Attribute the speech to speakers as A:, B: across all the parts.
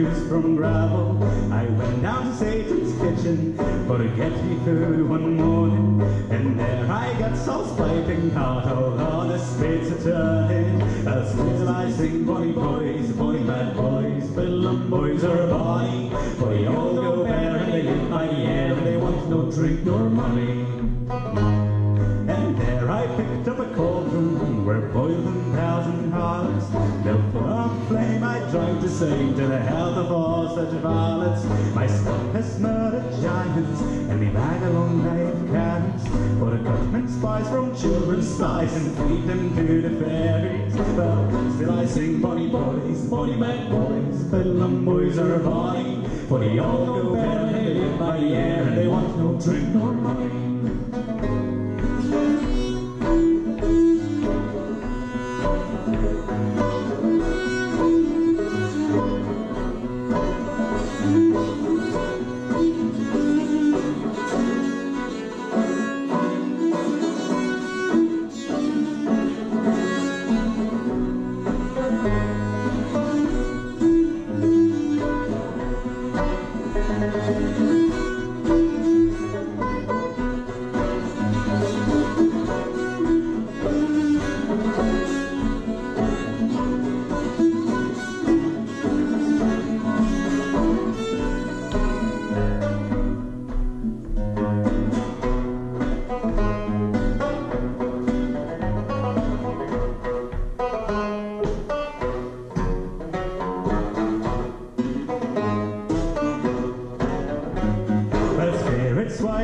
A: from gravel. I went down to Satan's kitchen for to get me food one morning, and there I got sauce piping hot, all the spades are turning. Uh, still I sing, bonny boys, bonny bad boys, Bedlam boys are bonny, for they all go bare and they live by the air, and they want no drink nor money. And there I picked up a cauldron where boiled boiling thousand hearts. Sing to the health of all such varlets. My stomach has murdered giants, and me bag a long knife carrots. For to cut mince pies from children's spies and feed them to the fairies. But still I sing bonny boys, bonny bad boys, bedlam boys are bonny. For the all go bare they live by the air, and they want no drink nor money.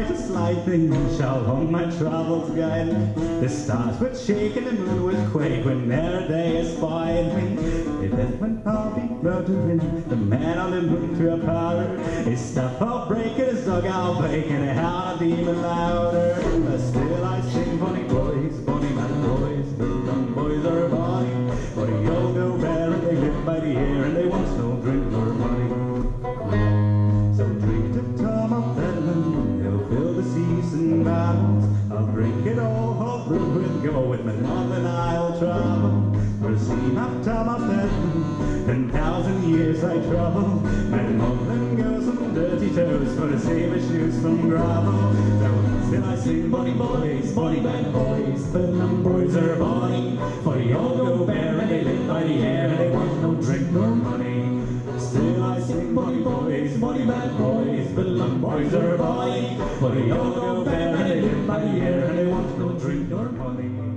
A: As lightning shall on my travels guide. The stars would shake and the moon would quake when their day espied me. If it went I'll be murdering the man on the moon to a powder. His stuff I'll break and his dog I'll break and a demon louder. But still I sing bonny boys, bonny man boys, the young boys are bonny. For the old go bare and they live by the air and they want no drink nor money. I'll go with my and I'll travel. For the sea of Tom of Bedlam, ten thousand years I travel. My mumbling goes on dirty toes for the saber shoes from gravel. So still I sing bonny boys, bonny bad boys, Bedlam boys are bonny. For they all go bare and they live by the air boys, Bedlam boys are bonny. For they all go live by the air and they want no drink nor money.